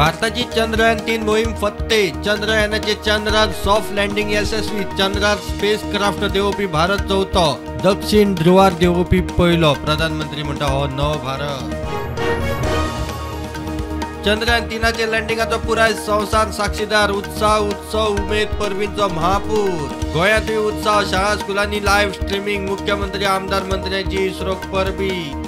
भारताची चंद्रयान तीन मोहीम फत्ते. चंद्रयानाचे चंद्रात सॉफ्ट लँडिंग यशस्वी. चंद्रात स्पेस क्राफ्ट देवोपी भारत चौथो. दक्षिण ध्रुवार देवोपी पहिलो. प्रधानमंत्री म्हणटा हो नव भारत. चंद्रयान तीनाचे लँडिंगाचो पुराय संवसार साक्षीदार उत्साह उत्सव उमेद परबींचो महापूर. गोंयांतूय उत्साह शाळा स्कुलांनी लाईव्ह स्ट्रीमिंग मुख्यमंत्री आमदार मंत्र्यांची इस्रो परबी.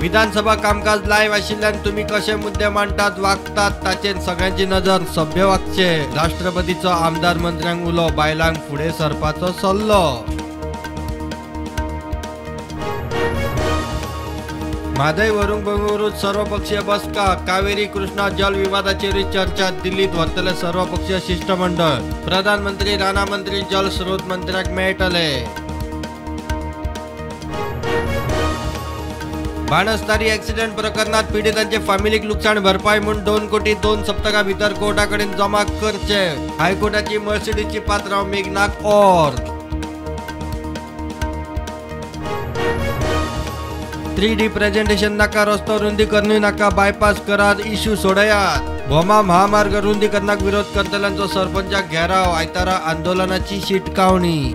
विधानसभा कामकाज लाईव्ह आशिल्ल्यान तुम्ही कसे मुद्दे मांडटात वागतात ताचेर सगळ्यांची नजर सभ्य वागचे. राष्ट्रपतीचो आमदार मंत्र्यांक उलो बायलांक फुडें सरपाचो सल्लो. म्हादय वरुंग बंगळुरूत सर्वपक्षीय बसका कावेरी कृष्णा जल विवादाचेरूय चर्चा दिल्लीत व्हरतले सर्वपक्षीय शिष्टमंडळ. प्रधानमंत्री राणा मंत्री जल स्रोत मंत्र्याक मेळटले. बाणस्तारी ॲक्सिडेंट प्रकरणात पीडितांचे फॅमिलीक नुकसान भरपाई म्हणून दोन कोटी दोन सप्तका भितर कोर्टाकडे जमा करचे हायकोर्टाची मर्सिडीजची पात्र मेघनाक और. थ्री डी प्रेझेंटेशन नाका रस्तो रुंदीकरणूय नाका बायपास करात इश्यू सोडयात. भोमा महामार्ग रुंदीकरणाक विरोध करतल्यांचो सरपंचाक घेराव आयतारा आंदोलनाची शिटकावणी.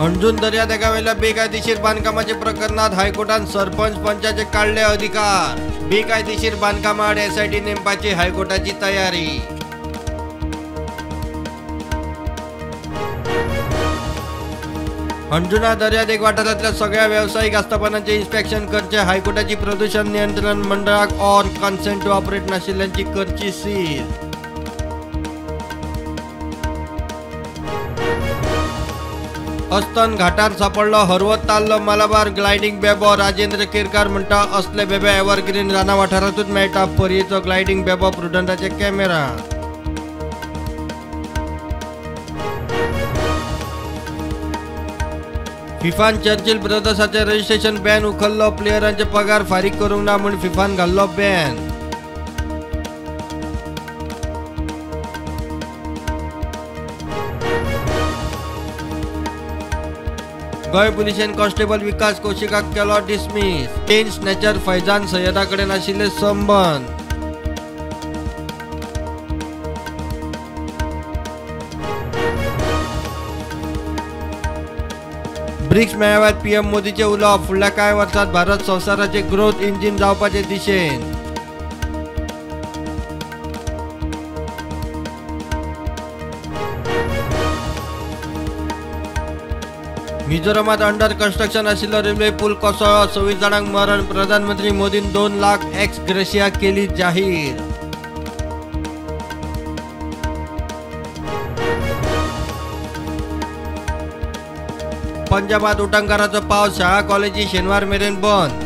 अंजून दर्या देगावेल्या बेकायदेशीर बांधकामाचे प्रकरणात हायकोर्टान सरपंच पंचाचे काढले अधिकार. बेकायदेशीर बांदकामाड एस आय एसआयटी नेमपाची हायकोर्टाची तयारी. अंजुना दर्यादेग वाठारातल्या सगळ्या व्यावसायिक आस्थापनांचे इन्स्पेक्शन करचे. हायकोर्टाची प्रदूषण नियंत्रण मंडळाक ऑन कन्सेंट टू ऑपरेट नाशिल्ल्यांची करची सील. अस्तन घाटार सापडलो हरवत ताल्लो मालाबार ग्लायडिंग बेबो राजेंद्र केरकार म्हणटा असले बेबे एव्हरग्रीन राना वाठारांतूच मेळटा परयेचो ग्लायडिंग बेबो प्रुडंटाचे कॅमेरा फिफान चर्चिल ब्रदर्साचे रजिस्ट्रेशन बॅन उखल्लो प्लेयरांचे पगार फारीक करूंक ना म्हूण फिफान घाल्लो बॅन गोंय पुलिशेन कॉन्स्टेबल विकास कौशिकाक केलो डिसमीस. टेन स्नॅचर फैजान सय्यदा कडेन आशिल्ले संबंद ब्रिक्स मेळाव्यात पीएम मोदीचे उलोवप फुडल्या कांय वर्सांत भारत संवसाराचे ग्रोथ इंजिन जावपाचे दिशेन. मिझोरामात अंडर कन्स्ट्रक्शन आशिल्लो रेल्वे पूल कोसळ्ळो सव्वीस जाणांक मरण. प्रधानमंत्री मोदीन दोन लाख एक्स ग्रेशिया केली जाहीर. पंजाबात उटंगाराचो पावस शाळा कॉलेजी शेनवार मेरेन बंद.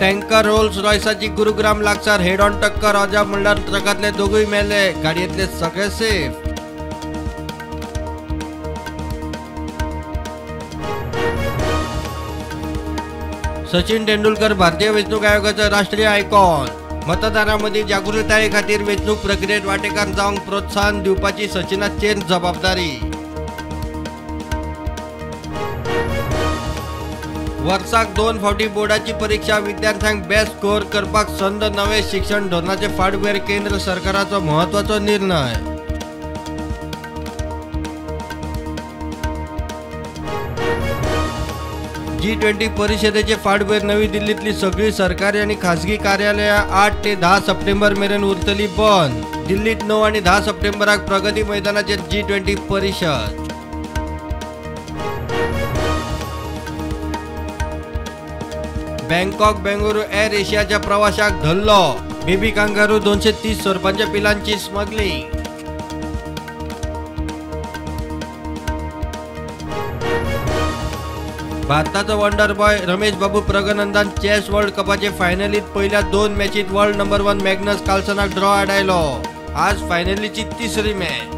टँकर रोल्स रॉयसाची गुरुग्राम लागसार हेड ऑन टक्कर राजा म्हणल्यार ट्रकातले दोगूय मेले गाडयेतले सगळे सेफ सचिन तेंडुलकर भारतीय वेंचणूक आयोगाचो राष्ट्रीय आयकॉन. मतदारांमदी जागृताये खातीर वेंचणूक प्रक्रियेत वांटेकार जावंक प्रोत्साहन दिवपाची सचिनाचेर जबाबदारी. वर्साक दोन फावटी बोर्डाची परीक्षा विद्यार्थ्यांक बेस्ट स्कोर करपाक संद नवे शिक्षण धोरणाचे फाटभेर केंद्र सरकाराचो म्हत्वाचो निर्णय. जी ट्वेंटी परिषदेचे फाटभेर नवी दिल्लीतली सगळी सरकारी आणि खासगी कार्यालयां आठ ते धा सप्टेंबर मेरेन उरतली बंद. दिल्लीत णव आणि धा सप्टेंबराक प्रगती मैदानाचेर जी ट्वेंटी परिशद बँकॉक बेंगळुरू एअर एशियाच्या प्रवाशाक धरलो. बेबी कांगारू दोनशे तीस स्वरूपांच्या पिलांची स्मगलिंग. भारताचो वंडर बॉय रमेश बाबू प्रगनंदान चेस वर्ल्ड कपाचे फायनलीत पहिल्या दोन मॅचीत वर्ल्ड नंबर वन मॅग्नस कार्लसनाक ड्रॉ आडायलो आज फायनलीची तिसरी मॅच